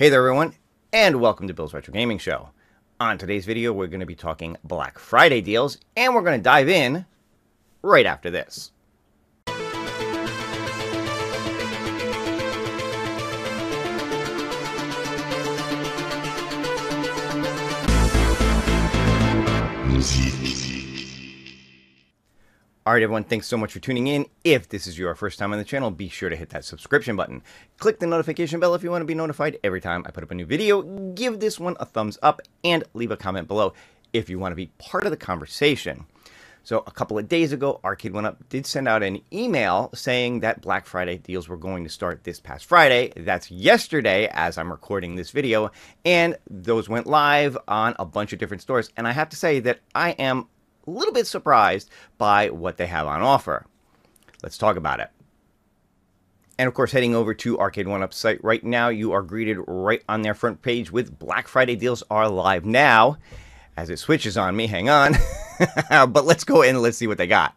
Hey there everyone, and welcome to Bill's Retro Gaming Show. On today's video, we're going to be talking Black Friday deals, and we're going to dive in right after this. Alright everyone, thanks so much for tuning in. If this is your first time on the channel, be sure to hit that subscription button. Click the notification bell if you want to be notified every time I put up a new video. Give this one a thumbs up and leave a comment below if you want to be part of the conversation. So a couple of days ago, Arcade One Up did send out an email saying that Black Friday deals were going to start this past Friday. That's yesterday as I'm recording this video. And those went live on a bunch of different stores. And I have to say that I am a little bit surprised by what they have on offer. Let's talk about it. And of course, heading over to Arcade One Up site right now, you are greeted right on their front page with Black Friday deals are live now. As it switches on me, hang on. but let's go in and let's see what they got.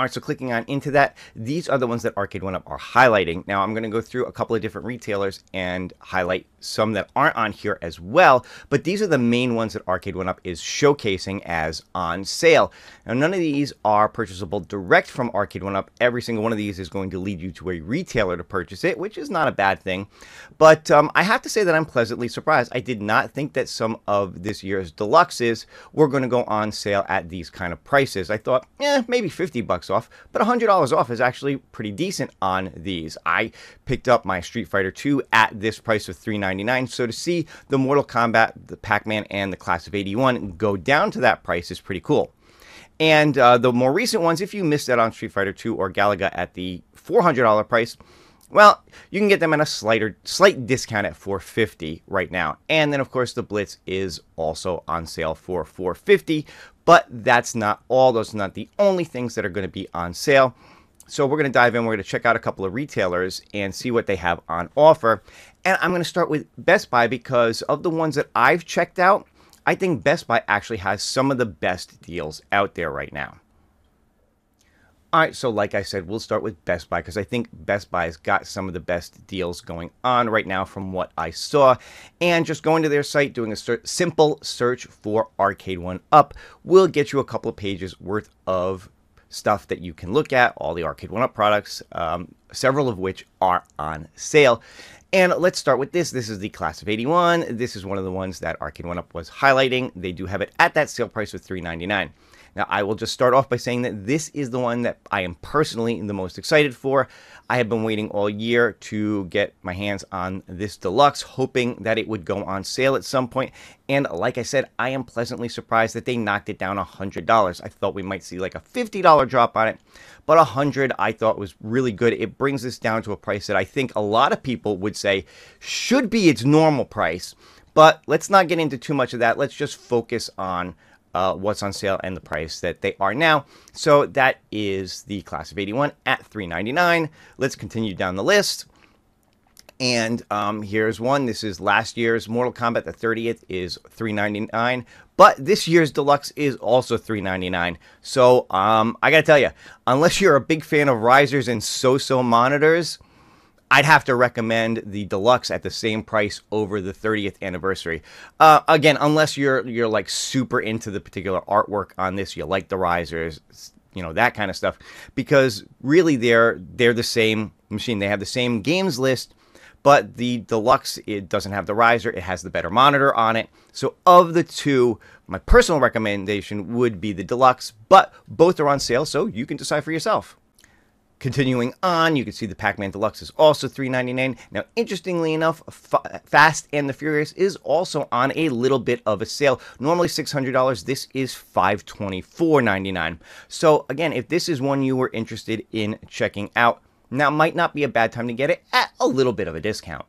All right, so clicking on into that, these are the ones that Arcade One Up are highlighting. Now I'm going to go through a couple of different retailers and highlight some that aren't on here as well, but these are the main ones that Arcade One Up is showcasing as on sale. Now none of these are purchasable direct from Arcade One Up. Every single one of these is going to lead you to a retailer to purchase it, which is not a bad thing. But um, I have to say that I'm pleasantly surprised. I did not think that some of this year's deluxes were going to go on sale at these kind of prices. I thought, eh, maybe 50 bucks off, but $100 off is actually pretty decent on these. I picked up my Street Fighter 2 at this price of $3.99, so to see the Mortal Kombat, the Pac-Man, and the Class of 81 go down to that price is pretty cool. And uh, the more recent ones, if you missed out on Street Fighter 2 or Galaga at the $400 price, well, you can get them at a slighter, slight discount at 450 right now. And then, of course, the Blitz is also on sale for 450 but that's not all. Those are not the only things that are going to be on sale. So we're going to dive in. We're going to check out a couple of retailers and see what they have on offer. And I'm going to start with Best Buy because of the ones that I've checked out, I think Best Buy actually has some of the best deals out there right now. All right, so like I said, we'll start with Best Buy because I think Best Buy's got some of the best deals going on right now from what I saw. And just going to their site, doing a simple search for Arcade One Up will get you a couple of pages worth of stuff that you can look at, all the Arcade One Up products, um, several of which are on sale. And let's start with this. This is the Class of 81. This is one of the ones that Arcade One Up was highlighting. They do have it at that sale price of $3.99. Now, I will just start off by saying that this is the one that I am personally the most excited for. I have been waiting all year to get my hands on this deluxe, hoping that it would go on sale at some point. And like I said, I am pleasantly surprised that they knocked it down $100. I thought we might see like a $50 drop on it, but 100 I thought was really good. It brings this down to a price that I think a lot of people would say should be its normal price. But let's not get into too much of that. Let's just focus on uh, what's on sale and the price that they are now. So that is the class of 81 at 399. Let's continue down the list. And um, here's one. This is last year's Mortal Kombat. The 30th is 399. But this year's deluxe is also 399. So um, I got to tell you, unless you're a big fan of risers and so-so monitors, I'd have to recommend the deluxe at the same price over the 30th anniversary. Uh, again, unless you're you're like super into the particular artwork on this, you like the risers, you know that kind of stuff, because really they're they're the same machine. They have the same games list, but the deluxe it doesn't have the riser. It has the better monitor on it. So of the two, my personal recommendation would be the deluxe, but both are on sale, so you can decide for yourself. Continuing on, you can see the Pac-Man Deluxe is also $3.99. Now, interestingly enough, F Fast and the Furious is also on a little bit of a sale. Normally $600, this is $524.99. So again, if this is one you were interested in checking out, now might not be a bad time to get it at a little bit of a discount.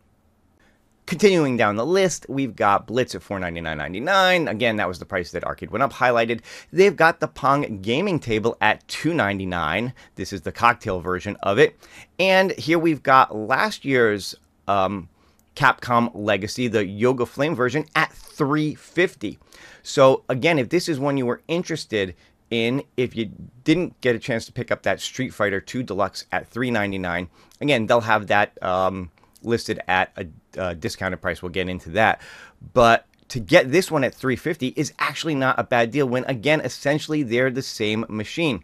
Continuing down the list, we've got Blitz at $499.99. Again, that was the price that Arcade One Up highlighted. They've got the Pong gaming table at 299. This is the cocktail version of it. And here we've got last year's um, Capcom Legacy, the Yoga Flame version, at 350. So again, if this is one you were interested in, if you didn't get a chance to pick up that Street Fighter 2 Deluxe at 399, again, they'll have that... Um, listed at a, discounted price. We'll get into that. But to get this one at 350 is actually not a bad deal when again essentially they're the same machine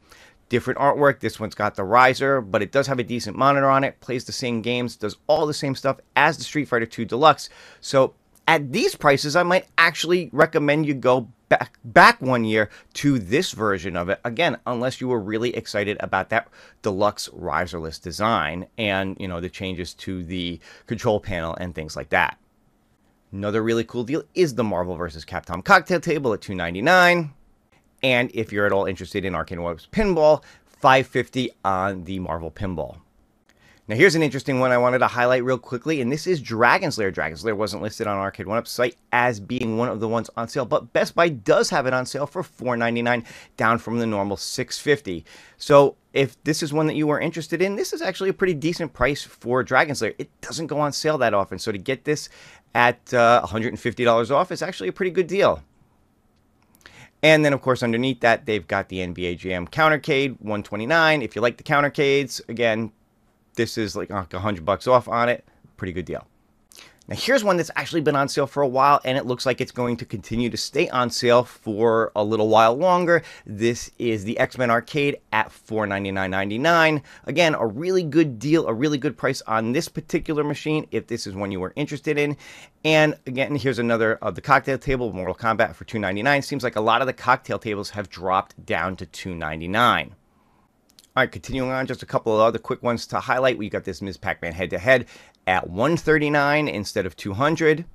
different artwork this one's got the riser but it does have a decent monitor on it plays the same games does all the same stuff as the street fighter 2 deluxe so at these prices i might actually recommend you go back back one year to this version of it again unless you were really excited about that deluxe riserless design and you know the changes to the control panel and things like that Another really cool deal is the Marvel vs. Capcom cocktail table at $2.99. And if you're at all interested in Arcade Web's pinball, 550 on the Marvel pinball. Now here's an interesting one I wanted to highlight real quickly, and this is Dragon's Lair. Dragon's Lair wasn't listed on Arcade One Up's site as being one of the ones on sale, but Best Buy does have it on sale for $4.99, down from the normal $6.50. So if this is one that you are interested in, this is actually a pretty decent price for Dragon's Lair. It doesn't go on sale that often, so to get this at uh, $150 off is actually a pretty good deal. And then, of course, underneath that, they've got the NBA Jam Countercade 129. If you like the countercades, again, this is like a 100 bucks off on it. Pretty good deal. Now here's one that's actually been on sale for a while and it looks like it's going to continue to stay on sale for a little while longer. This is the X-Men Arcade at $499.99. Again, a really good deal, a really good price on this particular machine if this is one you were interested in. And again, here's another of the cocktail table, Mortal Kombat for 299. Seems like a lot of the cocktail tables have dropped down to $299. All right, continuing on, just a couple of other quick ones to highlight. We got this Ms. Pac-Man head-to-head at 139 instead of 200.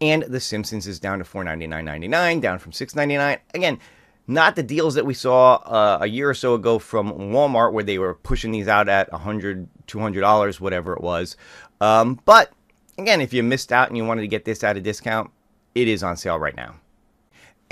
And The Simpsons is down to 499.99, down from 699. Again, not the deals that we saw uh, a year or so ago from Walmart where they were pushing these out at 100 $200, whatever it was. Um, but again, if you missed out and you wanted to get this at a discount, it is on sale right now.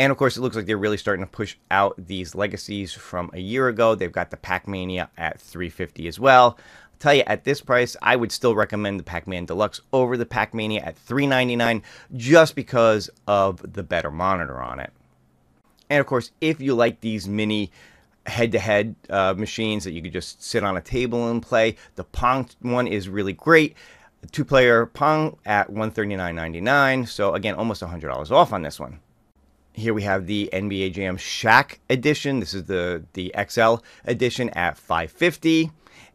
And of course, it looks like they're really starting to push out these legacies from a year ago. They've got the Pac-Mania at 350 as well. I'll tell you, at this price, I would still recommend the Pac-Man Deluxe over the Pac-Mania at 399 just because of the better monitor on it. And of course, if you like these mini head-to-head uh, machines that you could just sit on a table and play, the Pong one is really great. Two-player Pong at 139.99. So again, almost $100 off on this one. Here we have the NBA Jam Shaq edition. This is the, the XL edition at 550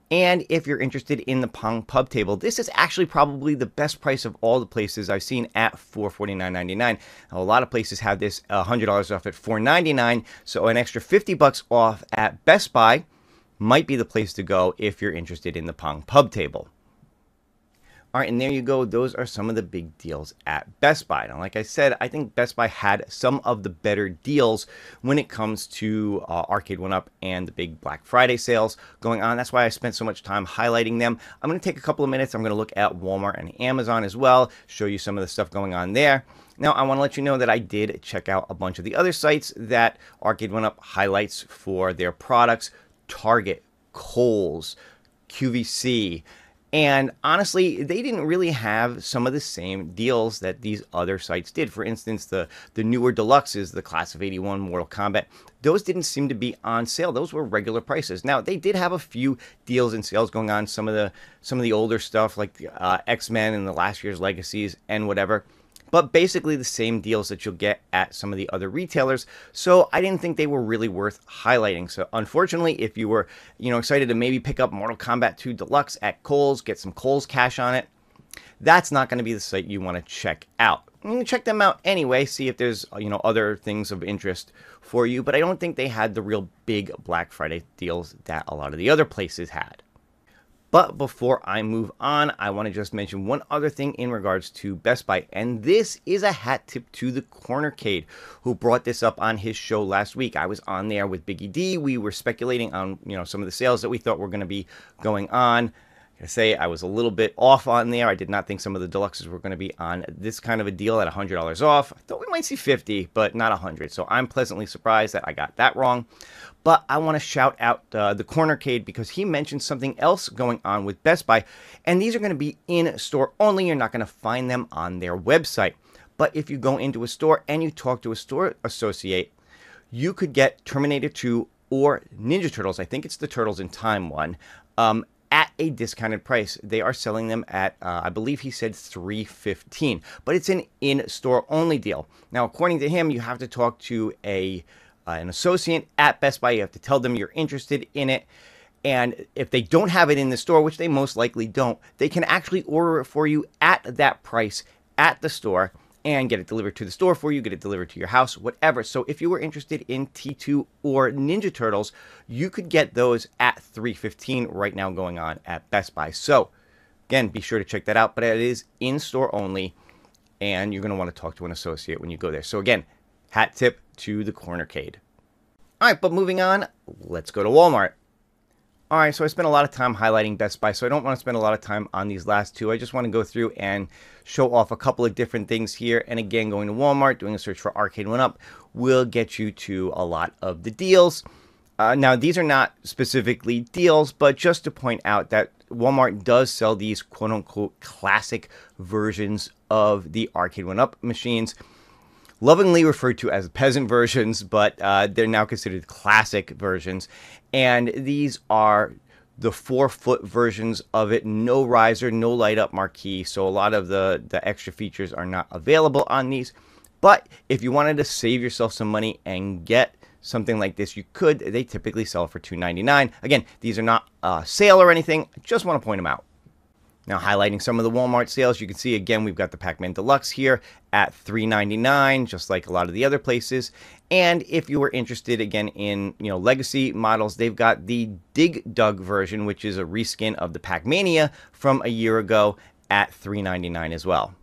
and if you're interested in the Pong Pub table, this is actually probably the best price of all the places I've seen at $449.99. A lot of places have this uh, $100 off at 499, so an extra 50 bucks off at Best Buy might be the place to go if you're interested in the Pong Pub table. All right, and there you go. Those are some of the big deals at Best Buy. Now, like I said, I think Best Buy had some of the better deals when it comes to uh, Arcade One Up and the big Black Friday sales going on. That's why I spent so much time highlighting them. I'm going to take a couple of minutes. I'm going to look at Walmart and Amazon as well, show you some of the stuff going on there. Now, I want to let you know that I did check out a bunch of the other sites that Arcade One Up highlights for their products Target, Kohl's, QVC. And honestly, they didn't really have some of the same deals that these other sites did. For instance, the, the newer deluxes, the Class of 81 Mortal Kombat, those didn't seem to be on sale. Those were regular prices. Now, they did have a few deals and sales going on. Some of the some of the older stuff like uh, X-Men and the last year's legacies and whatever but basically the same deals that you'll get at some of the other retailers. So I didn't think they were really worth highlighting. So unfortunately, if you were, you know, excited to maybe pick up Mortal Kombat 2 Deluxe at Kohl's, get some Kohl's cash on it, that's not going to be the site you want to check out. You can check them out anyway, see if there's, you know, other things of interest for you, but I don't think they had the real big Black Friday deals that a lot of the other places had. But before I move on, I want to just mention one other thing in regards to Best Buy, and this is a hat tip to the Cornercade, who brought this up on his show last week. I was on there with Biggie D. We were speculating on you know some of the sales that we thought were going to be going on. I say I was a little bit off on there. I did not think some of the deluxes were going to be on this kind of a deal at $100 off. I thought we might see 50, but not 100. So I'm pleasantly surprised that I got that wrong. But I want to shout out uh, the Cornercade because he mentioned something else going on with Best Buy. And these are going to be in store only. You're not going to find them on their website. But if you go into a store and you talk to a store associate, you could get Terminator 2 or Ninja Turtles. I think it's the Turtles in Time one. Um, a discounted price. They are selling them at, uh, I believe he said 315 but it's an in-store only deal. Now, according to him, you have to talk to a uh, an associate at Best Buy. You have to tell them you're interested in it. And if they don't have it in the store, which they most likely don't, they can actually order it for you at that price at the store and get it delivered to the store for you, get it delivered to your house, whatever. So if you were interested in T2 or Ninja Turtles, you could get those at 315 right now going on at Best Buy. So again, be sure to check that out, but it is in store only and you're going to want to talk to an associate when you go there. So again, hat tip to the cornercade. All right, but moving on, let's go to Walmart. All right, so I spent a lot of time highlighting Best Buy, so I don't want to spend a lot of time on these last two. I just want to go through and show off a couple of different things here. And again, going to Walmart, doing a search for Arcade One Up will get you to a lot of the deals. Uh, now, these are not specifically deals, but just to point out that Walmart does sell these quote unquote classic versions of the Arcade One Up machines lovingly referred to as peasant versions, but uh, they're now considered classic versions. And these are the four foot versions of it. No riser no light up marquee so a lot of the the extra features are not available on these. But if you wanted to save yourself some money and get something like this you could. They typically sell for 299 again these are not a sale or anything. I just want to point them out now highlighting some of the Walmart sales, you can see again we've got the Pac-Man Deluxe here at $3.99, just like a lot of the other places. And if you were interested again in you know legacy models, they've got the Dig Dug version, which is a reskin of the Pac-Mania from a year ago at $3.99 as well.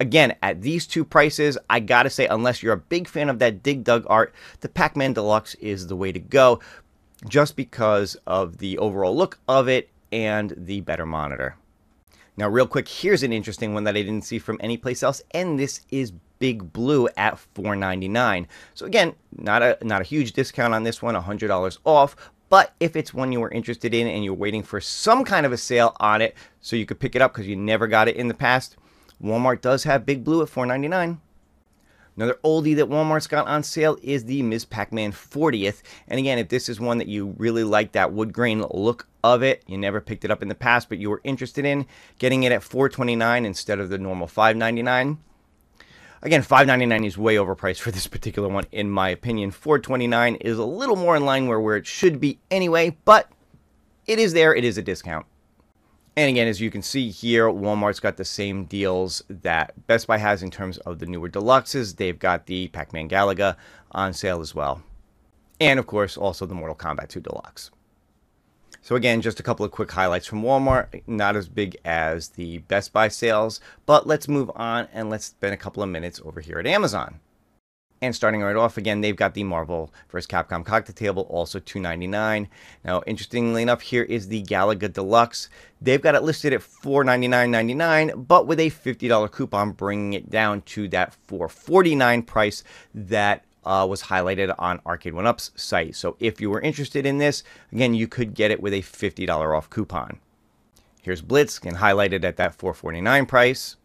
Again, at these two prices, I gotta say, unless you're a big fan of that Dig Dug art, the Pac-Man Deluxe is the way to go, just because of the overall look of it and the better monitor. Now, real quick, here's an interesting one that I didn't see from anyplace else, and this is Big Blue at $4.99. So again, not a not a huge discount on this one, $100 off. But if it's one you were interested in and you're waiting for some kind of a sale on it, so you could pick it up because you never got it in the past, Walmart does have Big Blue at $4.99. Another oldie that Walmart's got on sale is the Ms. Pac-Man 40th. And again, if this is one that you really like that wood grain look of it, you never picked it up in the past, but you were interested in getting it at 4.29 instead of the normal 5.99. Again, 5.99 is way overpriced for this particular one, in my opinion. 4.29 is a little more in line where, where it should be anyway, but it is there. It is a discount. And again, as you can see here, Walmart's got the same deals that Best Buy has in terms of the newer deluxes. They've got the Pac-Man Galaga on sale as well. And of course, also the Mortal Kombat 2 Deluxe. So again, just a couple of quick highlights from Walmart, not as big as the Best Buy sales, but let's move on and let's spend a couple of minutes over here at Amazon. And starting right off again, they've got the Marvel vs. Capcom cocktail table, also $2.99. Now, interestingly enough, here is the Galaga Deluxe. They've got it listed at $499.99, but with a $50 coupon, bringing it down to that 449 price that uh, was highlighted on Arcade One Up's site. So if you were interested in this, again, you could get it with a $50 off coupon. Here's Blitz, again highlighted at that 449 price.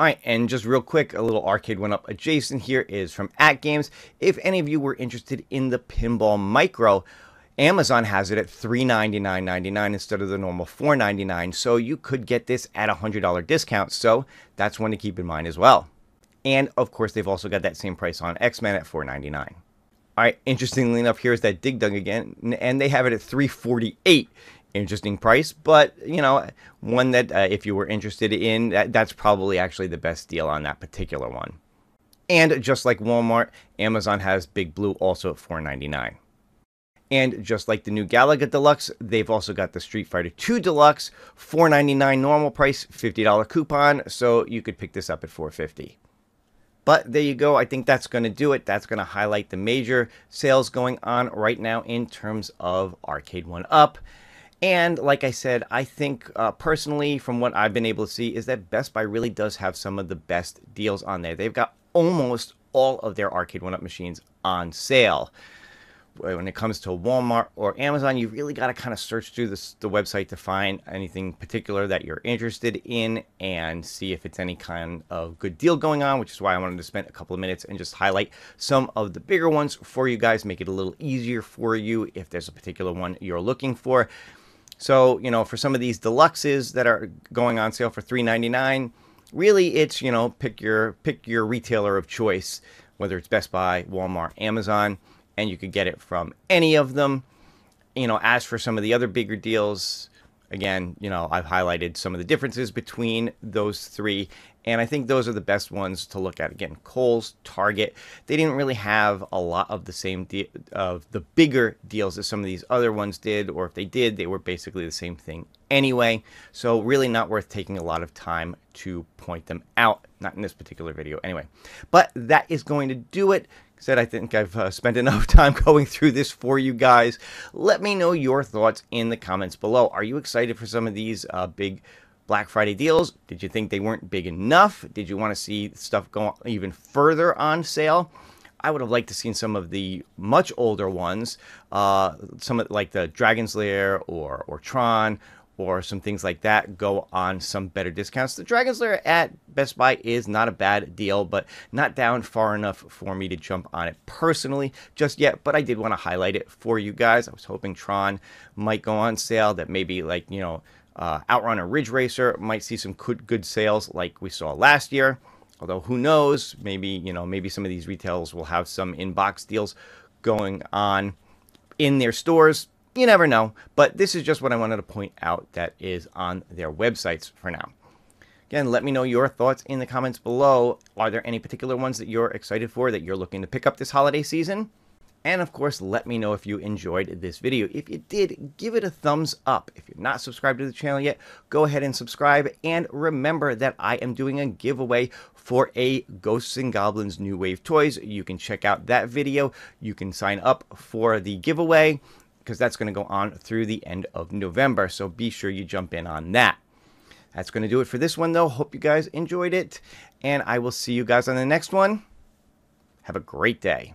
All right, and just real quick, a little arcade one up adjacent here is from AtGames. If any of you were interested in the Pinball Micro, Amazon has it at $399.99 instead of the normal 499. So you could get this at a $100 discount. So that's one to keep in mind as well. And of course, they've also got that same price on X-Men at 499. All right, interestingly enough, here's that Dig Dug again, and they have it at 348 interesting price, but you know, one that uh, if you were interested in, that, that's probably actually the best deal on that particular one. And just like Walmart, Amazon has Big Blue also at $4.99. And just like the new Galaga Deluxe, they've also got the Street Fighter 2 Deluxe, $4.99 normal price, $50 coupon, so you could pick this up at $4.50. But there you go. I think that's going to do it. That's going to highlight the major sales going on right now in terms of Arcade 1 Up. And like I said, I think uh, personally, from what I've been able to see, is that Best Buy really does have some of the best deals on there. They've got almost all of their Arcade One Up machines on sale when it comes to Walmart or Amazon, you really got to kind of search through this, the website to find anything particular that you're interested in and see if it's any kind of good deal going on, which is why I wanted to spend a couple of minutes and just highlight some of the bigger ones for you guys, make it a little easier for you if there's a particular one you're looking for. So, you know, for some of these deluxes that are going on sale for $3.99, really it's, you know, pick your pick your retailer of choice, whether it's Best Buy, Walmart, Amazon, and you could get it from any of them. You know, as for some of the other bigger deals, again, you know, I've highlighted some of the differences between those three and I think those are the best ones to look at. Again, Kohl's, Target, they didn't really have a lot of the same de- of the bigger deals that some of these other ones did, or if they did, they were basically the same thing anyway. So really not worth taking a lot of time to point them out. Not in this particular video anyway. But that is going to do it said I think I've uh, spent enough time going through this for you guys. Let me know your thoughts in the comments below. Are you excited for some of these uh, big Black Friday deals? Did you think they weren't big enough? Did you want to see stuff go even further on sale? I would have liked to seen some of the much older ones, uh, some of like the Dragon's Lair or or Tron or some things like that go on some better discounts. The Dragon's Lair at Best Buy is not a bad deal, but not down far enough for me to jump on it personally just yet. But I did want to highlight it for you guys. I was hoping Tron might go on sale. That maybe like you know uh, OutRun or Ridge Racer might see some good, good sales like we saw last year. Although who knows, maybe you know maybe some of these retailers will have some in-box deals going on in their stores. You never know, but this is just what I wanted to point out that is on their websites for now. Again, let me know your thoughts in the comments below. Are there any particular ones that you're excited for that you're looking to pick up this holiday season? And of course, let me know if you enjoyed this video. If you did, give it a thumbs up. If you're not subscribed to the channel yet, go ahead and subscribe. And remember that I am doing a giveaway for a Ghosts and Goblins New Wave Toys. You can check out that video. You can sign up for the giveaway because that's going to go on through the end of November. So be sure you jump in on that. That's going to do it for this one, though. Hope you guys enjoyed it. And I will see you guys on the next one. Have a great day.